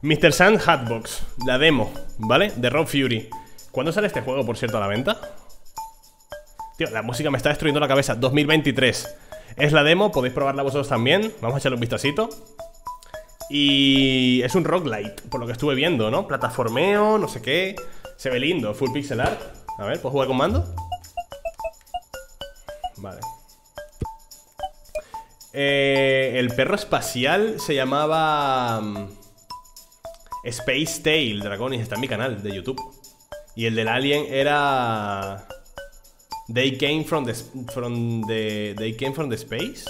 Mr. Sand Hatbox, la demo, ¿vale? De Rob Fury. ¿Cuándo sale este juego, por cierto, a la venta? Tío, la música me está destruyendo la cabeza. 2023. Es la demo, podéis probarla vosotros también. Vamos a echarle un vistacito. Y es un roguelite, por lo que estuve viendo, ¿no? Plataformeo, no sé qué. Se ve lindo, full pixel art. A ver, ¿puedo jugar con mando? Vale. Eh, el perro espacial se llamaba... Space Tail Dragonis, está en mi canal de YouTube. Y el del Alien era... They came from the, from the... They came from the space.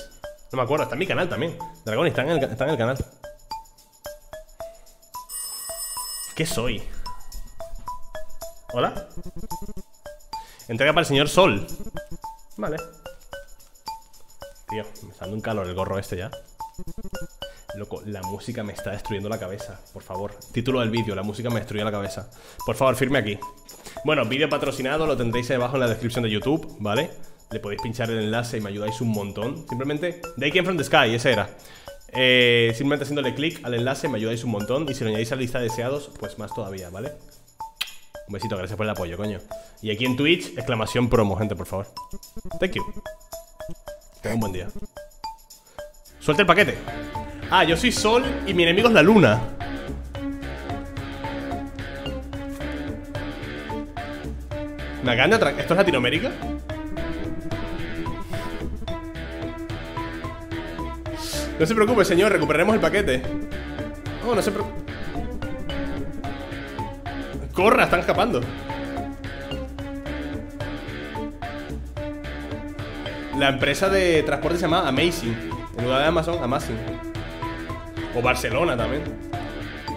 No me acuerdo, está en mi canal también. Dragonis, está en el, está en el canal. ¿Qué soy? ¿Hola? Entrega para el señor Sol. Vale. Tío, me está dando un calor el gorro este ya. Loco, la música me está destruyendo la cabeza. Por favor. Título del vídeo, la música me destruye la cabeza. Por favor, firme aquí. Bueno, vídeo patrocinado, lo tendréis ahí abajo en la descripción de YouTube, ¿vale? Le podéis pinchar el enlace y me ayudáis un montón. Simplemente, They Came From The Sky, ese era. Eh, simplemente haciéndole clic al enlace me ayudáis un montón. Y si lo añadís a la lista de deseados, pues más todavía, ¿vale? Un besito, gracias por el apoyo, coño. Y aquí en Twitch, exclamación promo, gente, por favor. Thank you. Tenga un buen día. Suelta el paquete. Ah, yo soy Sol y mi enemigo es la Luna. Me atra- ¿Esto es Latinoamérica? No se preocupe, señor, recuperaremos el paquete. Oh, no se preocupe. Corra, están escapando. La empresa de transporte se llama Amazing. En lugar de Amazon, Amazing. O Barcelona también.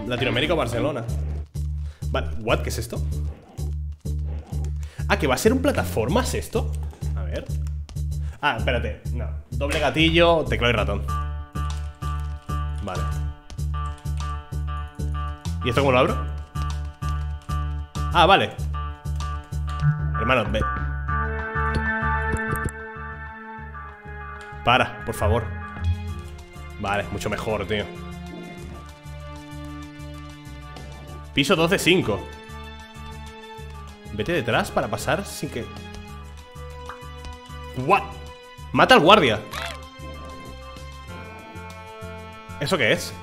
Latinoamérica o Barcelona. ¿what? ¿Qué es esto? Ah, que va a ser un plataformas esto. A ver. Ah, espérate. No. Doble gatillo, teclado y ratón. Vale. ¿Y esto cómo lo abro? Ah, vale. Hermano, ve. Para, por favor. Vale, mucho mejor, tío. Piso 2 de 5. Vete detrás para pasar sin que... What? Mata al guardia. ¿Eso qué es?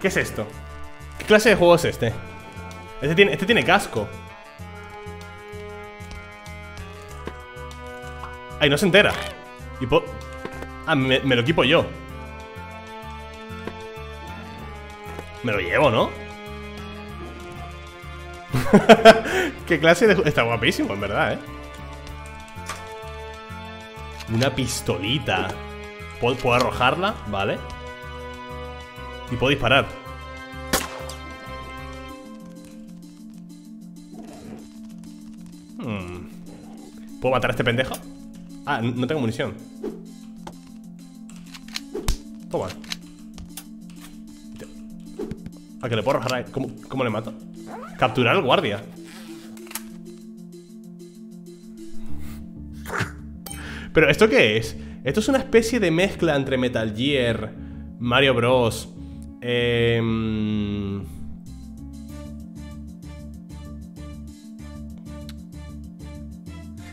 ¿Qué es esto? ¿Qué clase de juego es este? Este tiene, este tiene casco. Ay, no se entera. Y Ah, me lo equipo yo. Me lo llevo, ¿no? ¿Qué clase de... Está guapísimo, en verdad, ¿eh? Una pistolita. ¿Puedo, puedo arrojarla? Vale. Y puedo disparar. Hmm. ¿Puedo matar a este pendejo? Ah, no tengo munición. Toma. ¿A que le puedo arrojar ahí? ¿Cómo, ¿Cómo le mato? Capturar al guardia. Pero ¿esto qué es? Esto es una especie de mezcla entre Metal Gear, Mario Bros. em,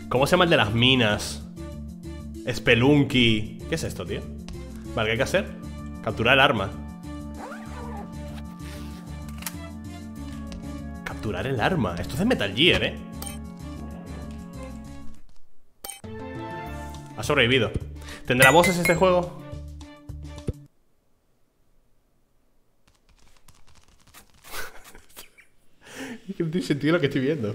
¿Cómo se llama el de las minas? Spelunky. ¿Qué es esto, tío? Vale, ¿qué hay que hacer? Capturar el arma. Capturar el arma. Esto es de Metal Gear, ¿eh? Ha sobrevivido. ¿Tendrá voces este juego? es que no tiene sentido lo que estoy viendo.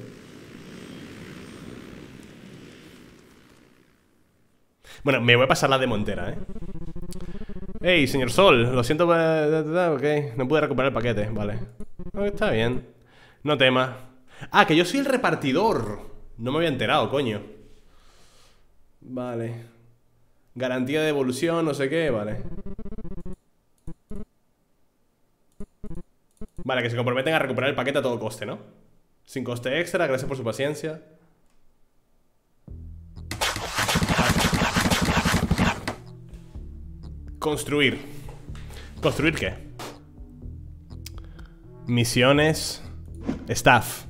Bueno, me voy a pasar la de Montera, ¿eh? Hey, señor Sol, lo siento, eh, ok, no pude recuperar el paquete, vale. Está bien. No tema. Ah, que yo soy el repartidor. No me había enterado, coño. Vale. Garantía de devolución, no sé qué, vale. Vale, que se comprometen a recuperar el paquete a todo coste, ¿no? Sin coste extra, gracias por su paciencia. Construir. ¿Construir qué? Misiones. Staff.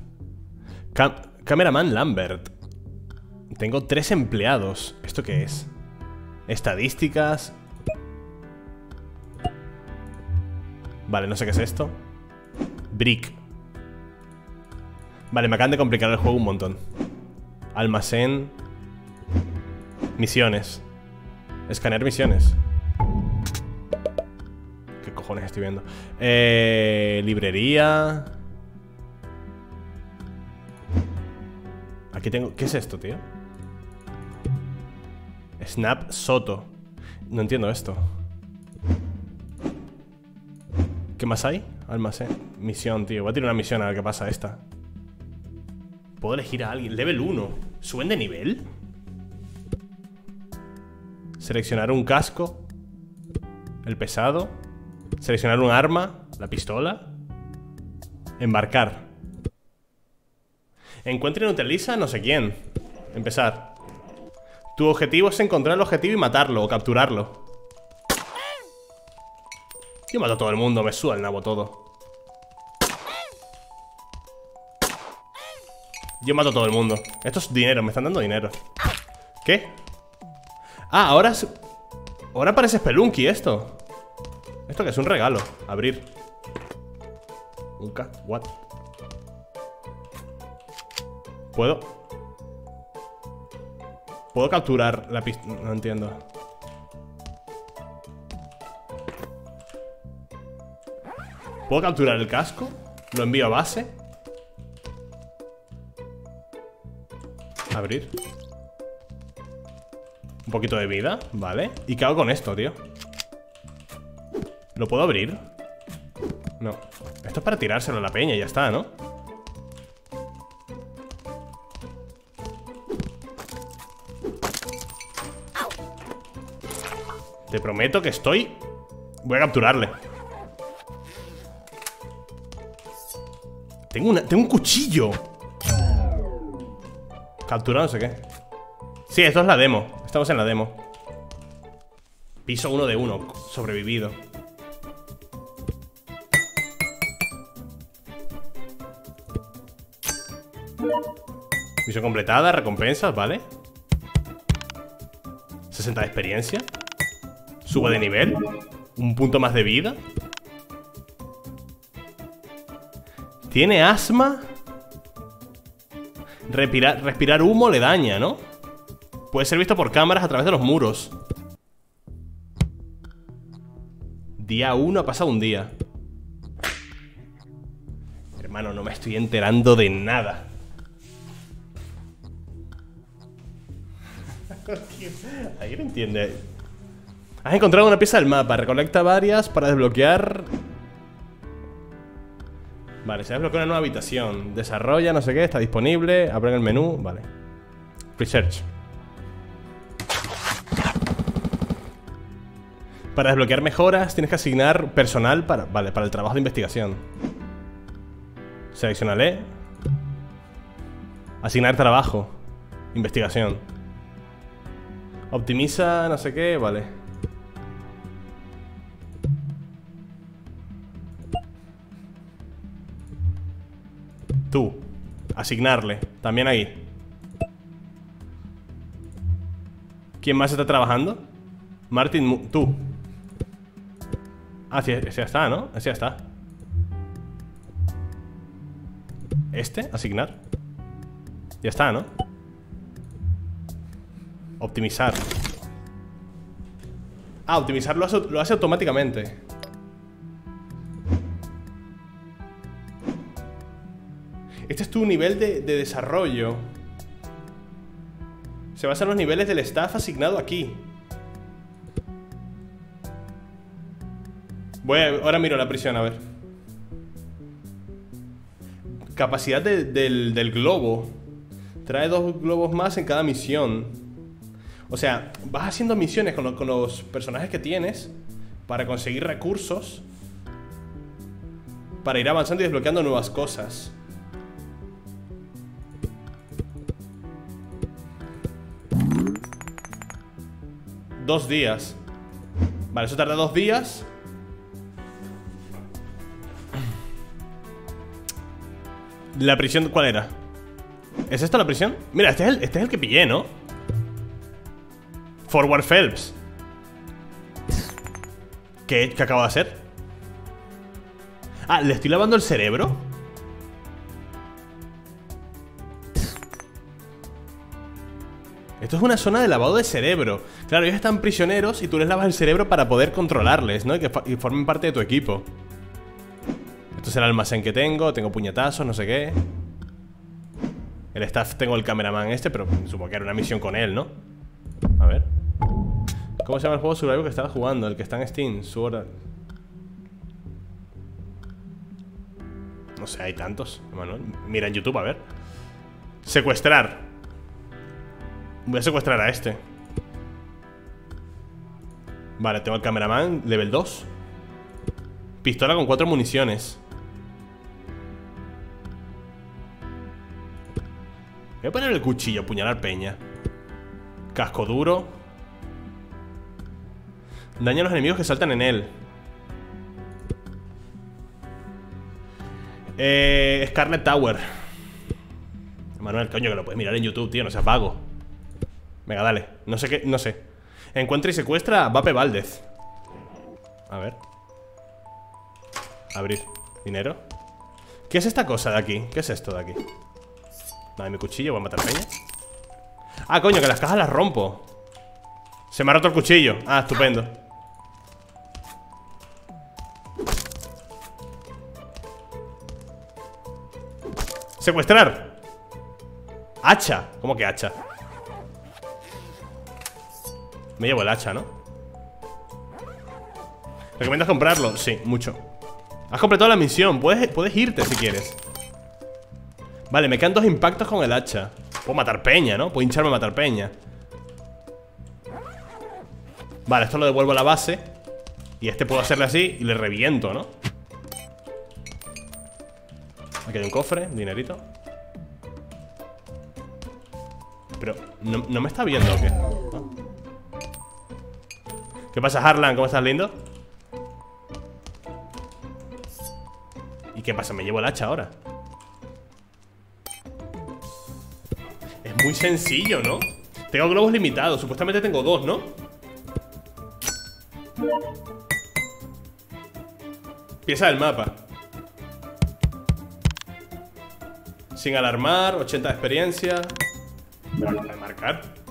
cameraman Lambert. Tengo tres empleados. ¿Esto qué es? Estadísticas. Vale, no sé qué es esto. Brick. Vale, me acaban de complicar el juego un montón. Almacén. Misiones. Escanear misiones. ¿Qué cojones estoy viendo? Eh, librería. ¿Qué es esto, tío? Snap Soto. No entiendo esto. ¿Qué más hay? Almacén. Misión, tío. Voy a tirar una misión a ver qué pasa esta. Puedo elegir a alguien. Level 1. ¿Suben de nivel? Seleccionar un casco. El pesado. Seleccionar un arma. La pistola. Embarcar. Encuentre y neutraliza no sé quién. Empezar. Tu objetivo es encontrar el objetivo y matarlo o capturarlo. Yo mato a todo el mundo, me suda el nabo todo. Yo mato a todo el mundo. Esto es dinero, me están dando dinero. ¿Qué? Ah, ahora Ahora parece Spelunky esto. ¿Esto que es? Un regalo. Abrir. Un K. What? ¿Puedo? ¿Puedo capturar la pista? No entiendo. ¿Puedo capturar el casco? ¿Lo envío a base? Abrir Un poquito de vida, vale ¿Y qué hago con esto, tío? ¿Lo puedo abrir? No Esto es para tirárselo a la peña y ya está, ¿no? Te prometo que estoy... Voy a capturarle. Tengo, una, tengo un cuchillo. Capturado no sé qué. Sí, esto es la demo. Estamos en la demo. Piso uno de uno Sobrevivido. Misión completada, recompensas, ¿vale? 60 de experiencia Subo de nivel Un punto más de vida Tiene asma Respirar, respirar humo le daña, ¿no? Puede ser visto por cámaras a través de los muros. Día 1 ha pasado un día. Hermano, no me estoy enterando de nada. Alguien entiende Has encontrado una pieza del mapa. Recolecta varias para desbloquear... Vale, se ha desbloqueado una nueva habitación. Desarrolla, no sé qué, está disponible. Abre el menú, vale. Research. Para desbloquear mejoras tienes que asignar personal para, vale, para el trabajo de investigación. Seleccionale. Asignar trabajo. Investigación. Optimiza, no sé qué, vale. Tú. Asignarle. También ahí. ¿Quién más está trabajando? Martin, tú. Ah, ese ya está, ¿no? Ese ya está. Este, asignar. Ya está, ¿no? Optimizar. Ah, optimizar lo hace automáticamente. Tu nivel de, desarrollo. Se basa en los niveles del staff asignado aquí. Voy ahora miro la prisión, a ver. Capacidad del, globo. Trae dos globos más en cada misión. O sea, vas haciendo misiones con los personajes que tienes para conseguir recursos. Para ir avanzando y desbloqueando nuevas cosas. Dos días. Vale, eso tarda dos días ¿La prisión cuál era? ¿Es esta la prisión? Mira, este es el, este es el que pillé, ¿no? Forward Phelps ¿Qué, ¿Qué acabo de hacer? Ah, ¿le estoy lavando el cerebro? Esto es una zona de lavado de cerebro. Claro, ellos están prisioneros y tú les lavas el cerebro para poder controlarles, ¿no? Y que formen parte de tu equipo. Esto es el almacén que tengo, tengo puñetazos, no sé qué. El staff, tengo el cameraman este, pero supongo que era una misión con él, ¿no? A ver. ¿Cómo se llama el juego survival que estaba jugando? El que está en Steam, Sword... No sé, hay tantos, Mira en YouTube, a ver. Secuestrar Voy a secuestrar a este. Vale, tengo el cameraman Level 2 Pistola con cuatro municiones. Voy a poner el cuchillo, apuñalar peña. Casco duro. Daña a los enemigos que saltan en él. Eh, Scarlet Tower. Manuel, coño, que lo puedes mirar en YouTube, tío, no seas vago Venga, dale, no sé qué, no sé. Encuentra y secuestra a Vape Valdez. A ver. Abrir. Dinero ¿Qué es esta cosa de aquí? ¿Qué es esto de aquí? Dame mi cuchillo, voy a matar peña. Ah, coño, que las cajas las rompo. Se me ha roto el cuchillo. Ah, estupendo. Secuestrar. Hacha. ¿Cómo que hacha? Me llevo el hacha, ¿no? ¿Recomiendas comprarlo? Sí, mucho Has completado la misión puedes, puedes irte si quieres Vale, me quedan dos impactos con el hacha Puedo matar peña, ¿no? Puedo hincharme a matar peña Vale, esto lo devuelvo a la base Y este puedo hacerle así y le reviento, ¿no? Aquí hay un cofre, dinerito Pero, ¿no, me está viendo o qué? ¿Qué pasa, Harlan? ¿Cómo estás, lindo? ¿Y qué pasa? Me llevo el hacha ahora Es muy sencillo, ¿no? Tengo globos limitados Supuestamente tengo dos, ¿no? Pieza del mapa Sin alarmar, 80 de experiencia. Vale, marcar.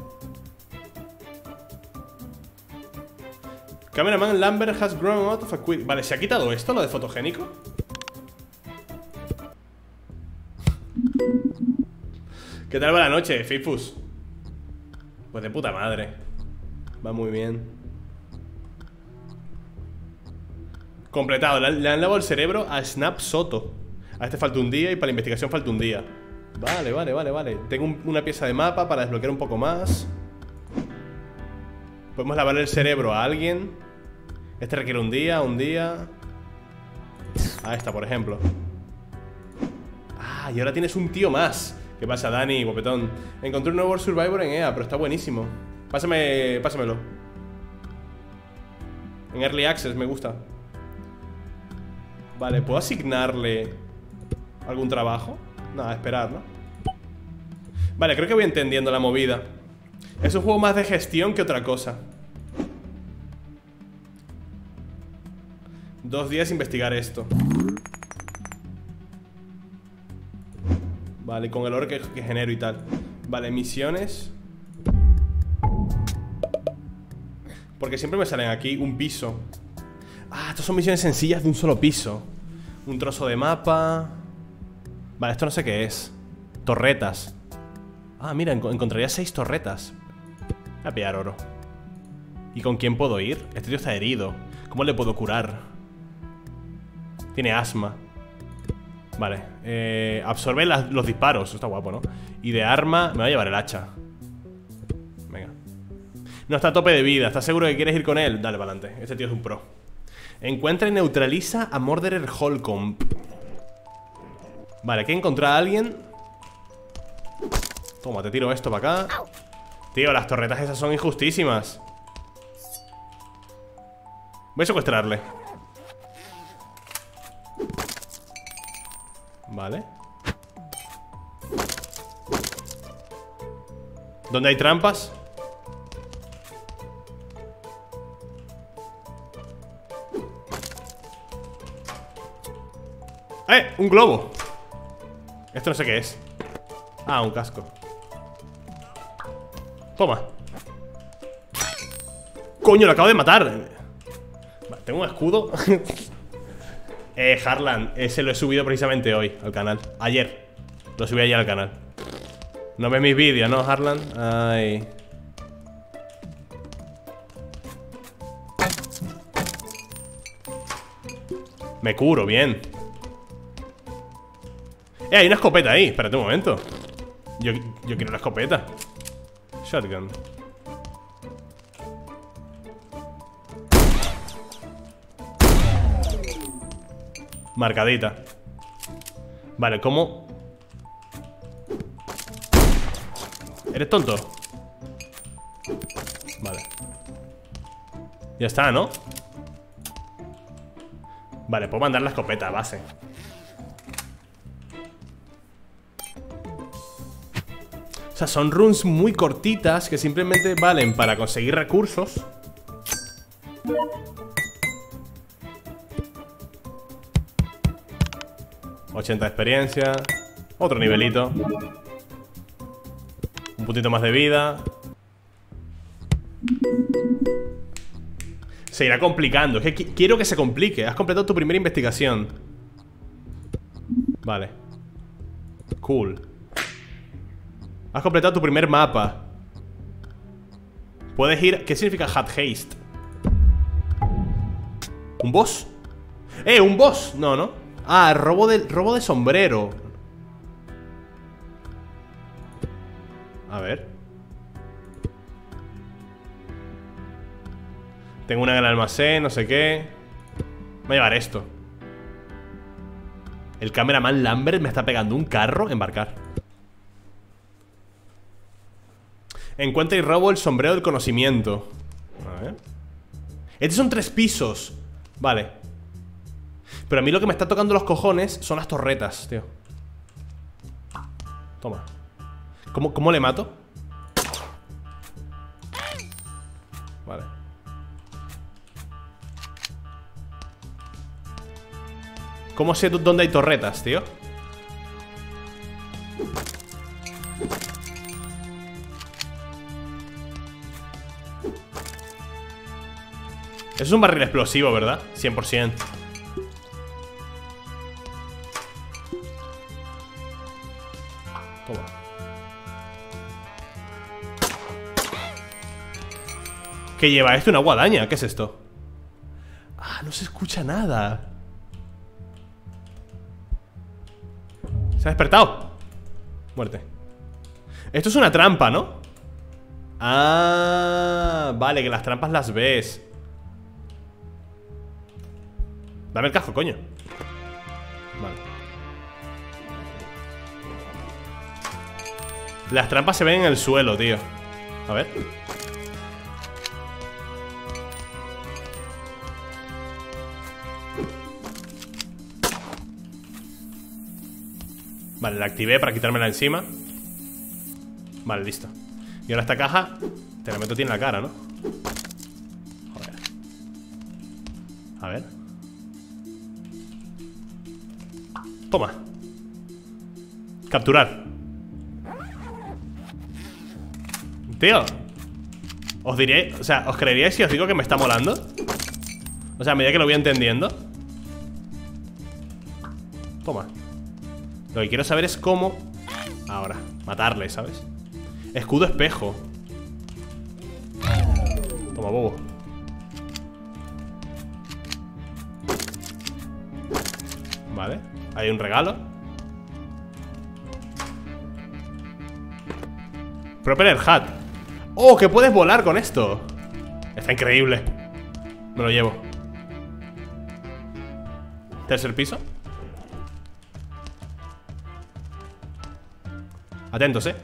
Cameraman Lambert has grown out of a quick. Vale, ¿se ha quitado esto, lo de fotogénico? ¿Qué tal va la noche, Fifus? Pues de puta madre. Va muy bien. Completado. Le han lavado el cerebro a Snap Soto. A este falta un día y para la investigación falta un día Vale, vale, vale, vale Tengo una pieza de mapa para desbloquear un poco más Podemos lavar el cerebro a alguien Este requiere un día, un día. A esta, por ejemplo. Ah, y ahora tienes un tío más. ¿Qué pasa, Dani, guapetón? Encontré un nuevo Survivor en EA, pero está buenísimo. Pásame, pásamelo. En Early Access, me gusta. Vale, ¿puedo asignarle ¿Algún trabajo? Nada, esperar, ¿no? Vale, creo que voy entendiendo la movida. Es un juego más de gestión que otra cosa Dos días investigar esto. Vale, con el oro que, genero y tal. Vale, misiones. Porque siempre me salen aquí un piso. Ah, estas son misiones sencillas de un solo piso. Un trozo de mapa. Vale, esto no sé qué es. Torretas. Ah, mira, encontraría seis torretas. Voy a pillar oro. ¿Y con quién puedo ir? Este tío está herido. ¿Cómo le puedo curar? Tiene asma. Vale eh, Absorbe los disparos Está guapo, ¿no? Y de arma Me va a llevar el hacha. Venga. No está a tope de vida ¿Estás seguro que quieres ir con él? Dale, para adelante Este tío es un pro. Encuentra y neutraliza a Morderer Holcomb. Vale, hay que encontrar a alguien. Toma, te tiro esto para acá. Tío, las torretas esas son injustísimas. Voy a secuestrarle Vale ¿Dónde hay trampas? ¡Eh! ¡Un globo! Esto no sé qué es Ah, un casco Toma Coño, lo acabo de matar Tengo un escudo Eh, Harlan Ese lo he subido precisamente hoy al canal. Ayer. Lo subí ayer al canal. No ves mis vídeos, ¿no, Harlan? Ay. Me curo, bien. Eh, hay una escopeta ahí. Espérate un momento. Yo, yo quiero la escopeta. Shotgun Marcadita Vale, ¿cómo? ¿Eres tonto? Vale Ya está, ¿no? Vale, puedo mandar la escopeta a base O sea, son runes muy cortitas Que simplemente valen para conseguir recursos 80 de experiencia Otro nivelito Un puntito más de vida Se irá complicando Es que quiero que se complique Has completado tu primera investigación Vale Cool Has completado tu primer mapa Puedes ir... ¿Qué significa Hat Haste? ¿Un boss? ¡Eh! ¡Un boss! No, ¿no? Ah, robo de, robo de sombrero. A ver. Tengo una en el almacén, no sé qué. Voy a llevar esto. El cameraman Lambert me está pegando un carro Embarcar Encuentra y robo el sombrero del conocimiento. A ver. Estos son tres pisos. Vale pero a mí lo que me está tocando los cojones son las torretas, tío. Toma. ¿Cómo, cómo le mato? Vale. ¿Cómo sé dónde hay torretas, tío? Eso es un barril explosivo, ¿verdad? 100% ¿Qué lleva esto? Una guadaña. ¿Qué es esto? Ah, no se escucha nada. Se ha despertado. Muerte. Esto es una trampa, ¿no? Ah, vale, que las trampas las ves. Dame el casco, coño. Vale. Las trampas se ven en el suelo, tío. A ver. Vale, la activé para quitármela encima. Vale, listo. Y ahora esta caja Te la meto tiene en la cara, ¿no? Joder. A ver. Toma. Capturar. Tío Os diré, o sea, ¿os creeríais si os digo que me está molando? O sea, a medida que lo voy entendiendo. Toma lo que quiero saber es cómo Ahora, matarle, ¿sabes? Escudo espejo. Toma, bobo. Vale, hay un regalo. Propeller Hat. ¡Oh, que puedes volar con esto! Está increíble. Me lo llevo. Tercer piso Atentos, eh.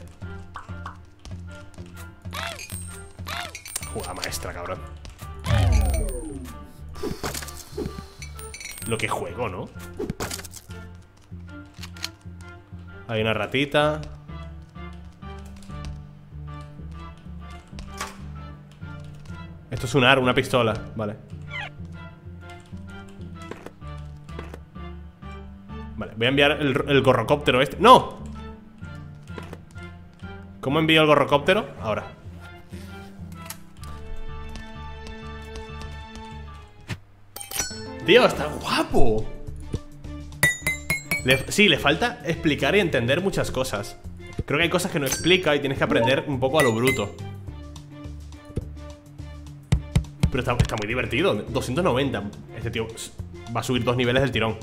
Jugada maestra, cabrón. Lo que juego, ¿no? Hay una ratita. Esto es un ar, una pistola. Vale. Vale, voy a enviar el, el gorrocóptero este. ¡No! ¿Cómo envío el gorrocóptero? Ahora. Tío, está guapo. Sí, le falta explicar y entender muchas cosas. Creo que hay cosas que no explica y tienes que aprender un poco a lo bruto. Pero está, está muy divertido. 290 Este tío va a subir dos niveles del tirón.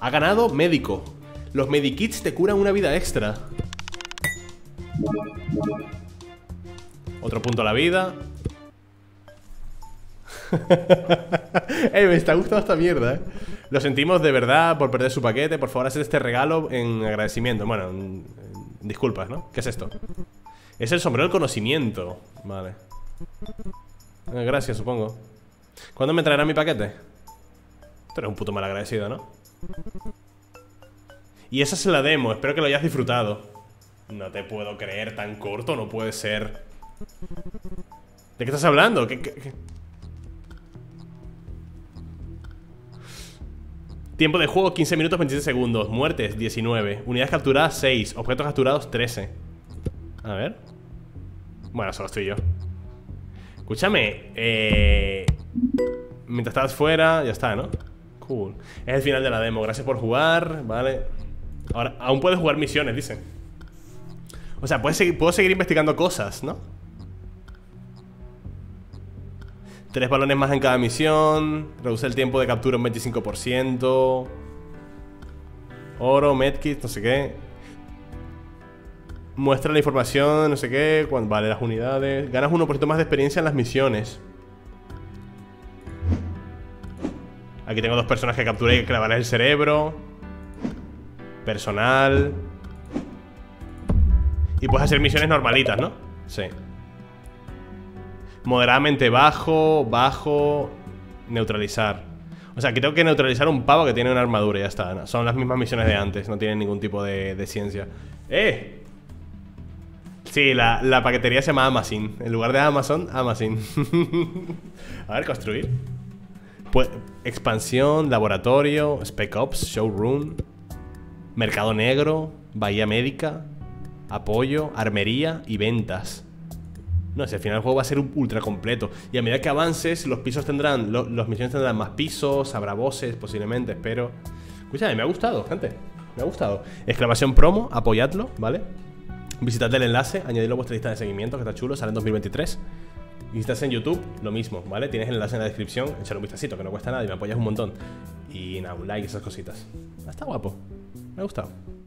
Ha ganado médico Los medikits te curan una vida extra Otro punto a la vida Ey, me está gustando esta mierda, eh. Lo sentimos de verdad por perder su paquete. Por favor, haced este regalo en agradecimiento. Bueno, disculpas, ¿no? ¿Qué es esto? Es el sombrero del conocimiento. Vale. Eh, gracias, supongo. ¿Cuándo me traerá mi paquete? Tú eres un puto mal agradecido, ¿no? Y esa es la demo. Espero que lo hayas disfrutado. No te puedo creer tan corto. No puede ser. ¿De qué estás hablando? ¿Qué? Tiempo de juego 15 minutos 27 segundos. Muertes 19. Unidades capturadas 6. Objetos capturados 13. A ver. Bueno, solo estoy yo. Escúchame. Eh... Mientras estás fuera, ya está, ¿no? Cool. Es el final de la demo. Gracias por jugar. Vale. Ahora, aún puedes jugar misiones, dicen. O sea, puedo seguir investigando cosas, ¿no? Tres balones más en cada misión. Reduce el tiempo de captura un 25%. Oro, medkit, no sé qué. Muestra la información, no sé qué. Cuánto vale las unidades. Ganas 1% más de experiencia en las misiones. Aquí tengo dos personas que capturé y que clavarles el cerebro. Personal. Y puedes hacer misiones normalitas, ¿no? Sí. Moderadamente bajo, bajo, neutralizar. O sea, que tengo que neutralizar un pavo que tiene una armadura y ya está. son las mismas misiones de antes, no tienen ningún tipo de, ciencia. ¡Eh! Sí, la, paquetería se llama Amazon. En lugar de Amazon, Amazon. A ver, construir. Pues, expansión, laboratorio, Spec Ops, Showroom, Mercado Negro, Bahía Médica, apoyo, armería y ventas. No sé, al final el juego va a ser ultra completo. Y a medida que avances, los pisos tendrán. los misiones tendrán más pisos, habrá voces, posiblemente, espero. Escúchame, me ha gustado, gente. Me ha gustado. Exclamación promo, apoyadlo, ¿vale? Visitad el enlace, añadidlo a vuestra lista de seguimiento, que está chulo, sale en 2023. Y estás en YouTube, lo mismo, ¿vale? Tienes el enlace en la descripción, echar un vistacito, que no cuesta nada y me apoyas un montón. Y nada, un like y esas cositas. Está guapo. Me ha gustado.